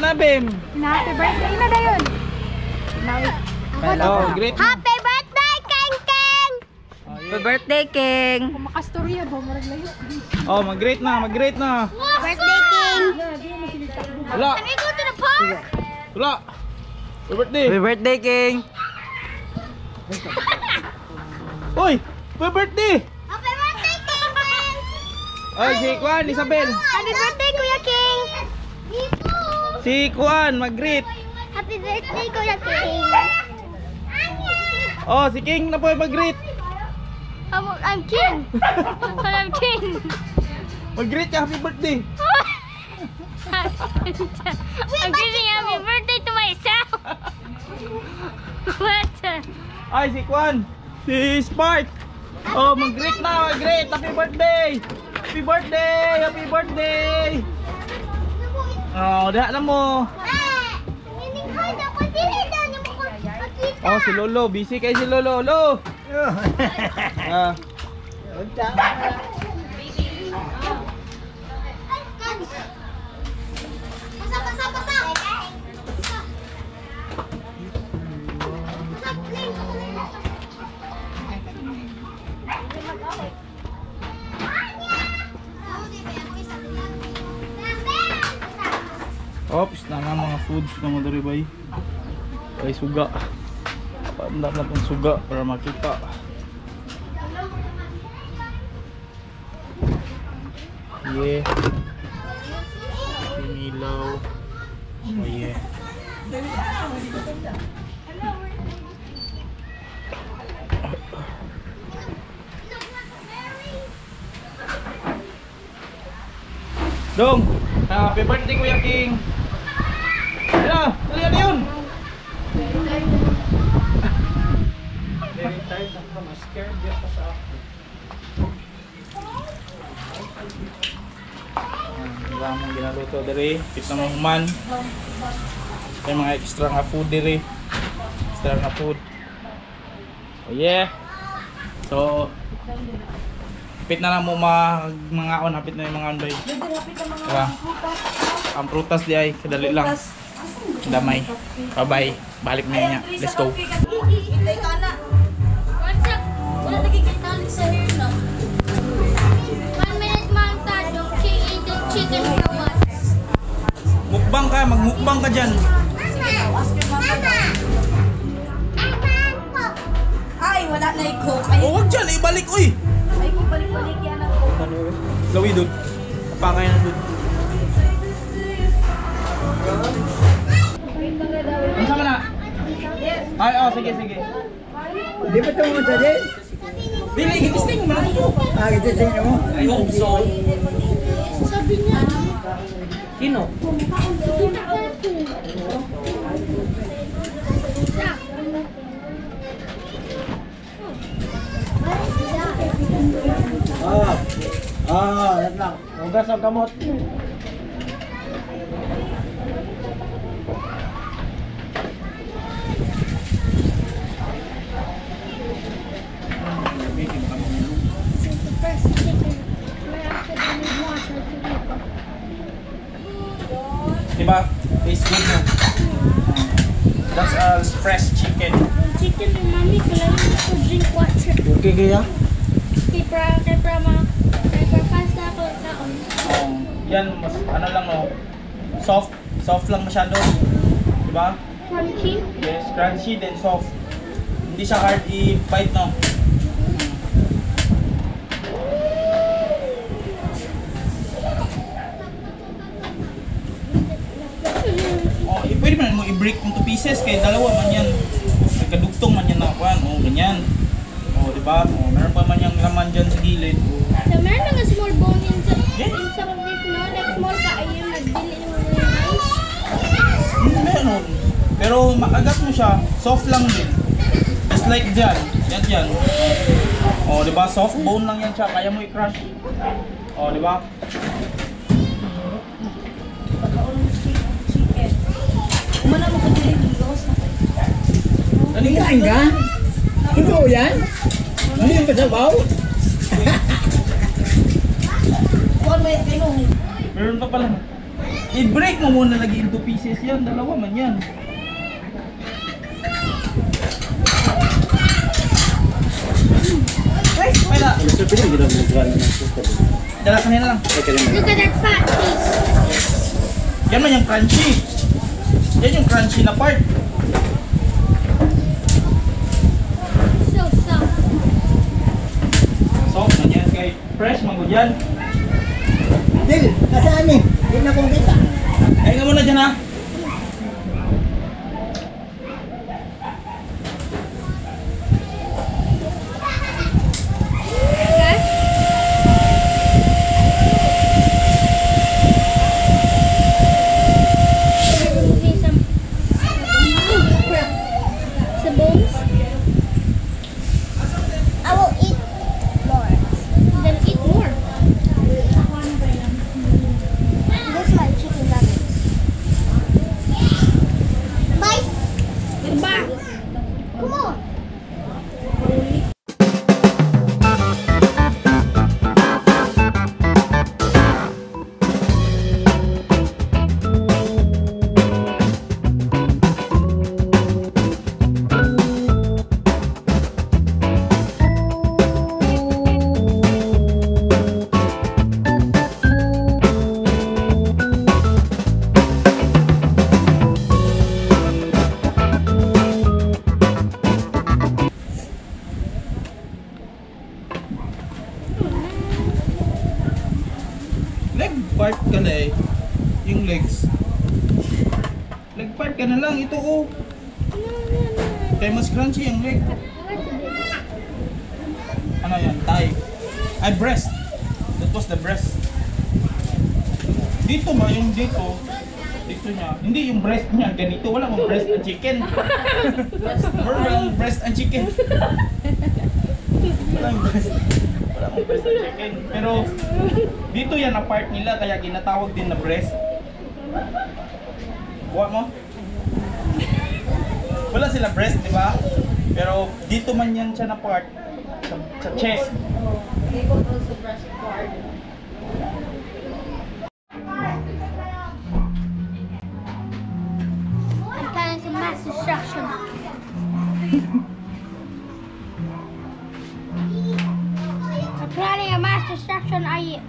na, Bim. Happy birthday na dayon. Oh, greet na. Happy birthday, Keng! Oh, Happy birthday, King! Kung makastorya ba, marag layo. Oh, mag-greet na, mag-greet na. Birthday, King! Wala, Can we go to the park? wala. Happy birthday. Happy birthday, King! Uy, happy birthday. Happy birthday, King Keng! Oy, si Kuan, Isabel. Happy birthday, Kuya King! Si Kuan, mag-greet. Happy birthday, Kuya King! Oh, si King na po yung mag-greet. I'm, I'm King! I'm King! Mag-greet ka, happy birthday. I'm giving happy birthday to myself! What the? Ay, si Kuan. Si Spark. Oh, mag-greet na, mag-greet. Happy birthday. Happy birthday, happy birthday. Oh, na mo. Oh, si Lolo. Busy kay si Lolo. Lolo. Ah. Basa, Ops, na nga mga foods na mo diri bay. Kay suga. Paandar na tong suga para makita. Yeah. Pinilaw. Oh yeah. Dong, happy birthday Kuya King. Hala, dali na yun. Wala ginaluto diri, pit na mong human. May mga extra nga food diri. Extra nga food. Oh yeah. So, pit na lang mo mag mga on, hapit na yung mga andoy. Diba? Ang prutas di ay, kadali lang. Damay. Bye-bye. Balik na niya. Let's go. What's up? Wala nakikita sa hair na. One minute montage of King eating chicken. Mukbang ka, magmukbang ka dyan. Ay, wala na yung coke. Ay, O, wag dyan, ibalik, uy! ay, balik-balik yan ang coke. Gawi doon. Kapakay na doon. Ano sama na? Ay, oh, sige, sige. Di ba ito mo sa din? Dili, gitisting mo na ito. Ah, ito sa inyo mo? I hope so. Sabi niya, Sino? Ah. Ah, yan lang. Hugas ang kamot. Diba? Taste good na. That's a fresh chicken. chicken ni mami, kailangan ko drink water. Okay kaya? Kay pra, kay pra ma, kay pra pasta ko kaon. Um, yan, mas ano lang no. Soft. Soft lang masyado. Diba? Crunchy. Yes, crunchy then soft. Hindi siya hard i-bite no. Oh, eh, pwede man mo i-break into pieces kay dalawa man yan. Nagkadugtong man yan na kwan. Oh, ganyan. Di ba? Oh, meron pa man yung laman diyan sa gilid. Oh. So, meron lang a small bone inside, Yeah. inside of this, no? Like small ka, ayun, nagdili mo mo yung nice. Hmm, meron. Pero makagat mo siya, soft lang din. Just like dyan. Yan dyan. Oh, di ba? Soft bone lang yan siya. Kaya mo i-crush. Oh, di ba? Mo ka? Totoo yan? Hindi yung kasabaw? Kuhan mo yan kayo. Meron pa pala. I-break mo muna lagi into pieces yan. Dalawa man yan. Wala. Dala kanina lang. Look at that fat piece. Yan man yung crunchy. Yan yung crunchy na part. So soft. So, nandiyan kay fresh mango dyan. Dil, nasaan eh? Hindi na kong kita. Kaya ka muna dyan ha. Ka na lang. Ito oh. Kaya mas crunchy yung leg. Ano yan? Thigh. Ay, breast. That was the breast. Dito ba yung dito? Dito niya. Hindi yung breast niya. Ganito. Wala mong breast and chicken. Walang breast and chicken. Wala mong breast. Wala mong breast and chicken. Pero dito yan na part nila kaya ginatawag din na breast. Kuha mo? Wala sila breast, di ba? Pero dito man yan siya na part sa, sa chest. I'm planning some mass destruction. I'm planning a mass destruction. I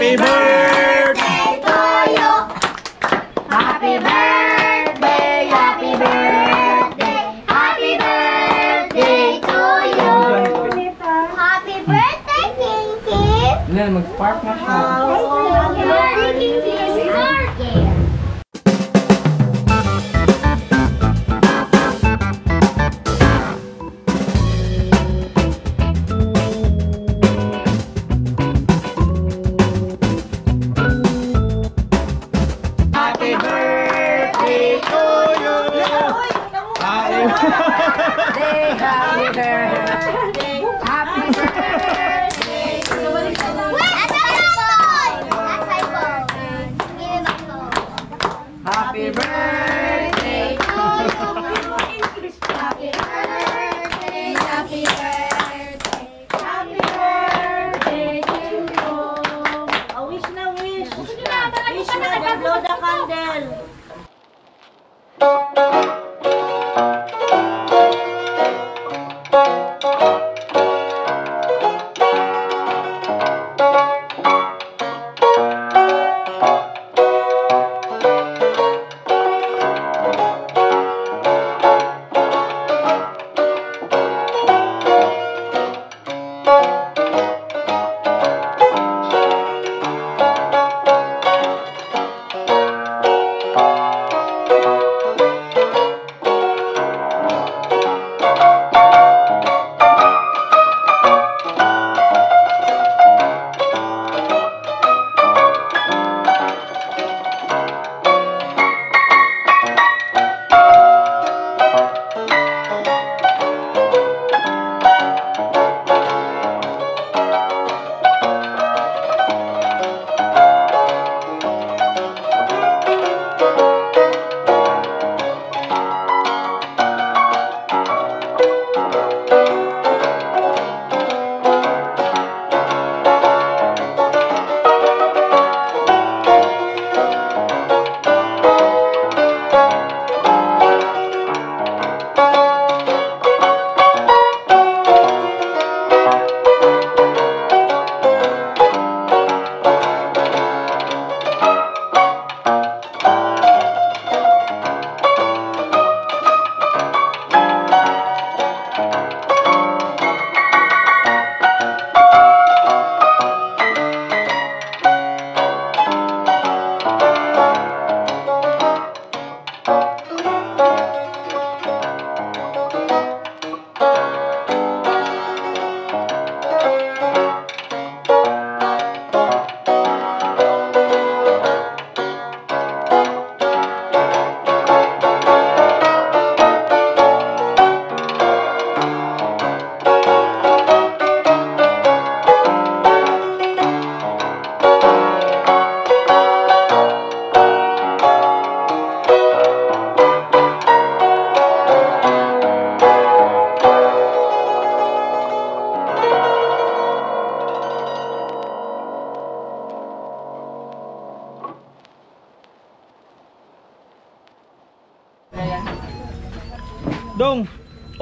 Happy birthday!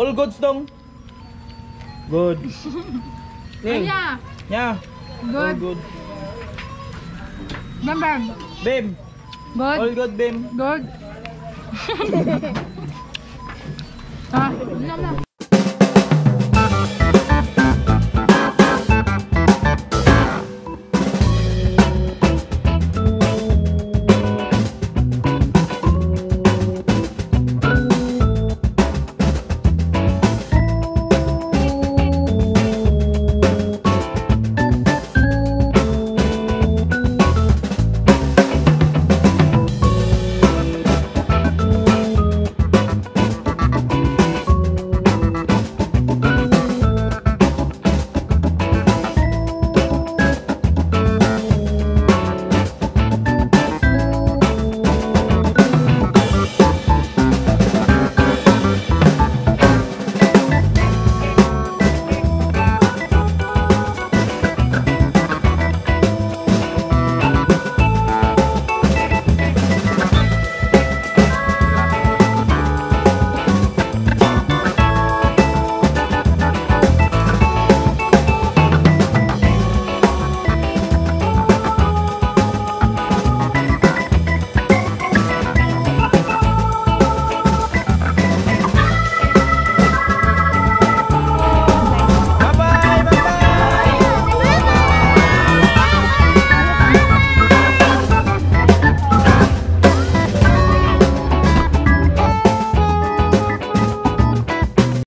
All goods dong. Good. Ning. Anya. Yeah. All Good. good. Bam bam. Bim. Good. All good, Bim. Good. ah, ano na.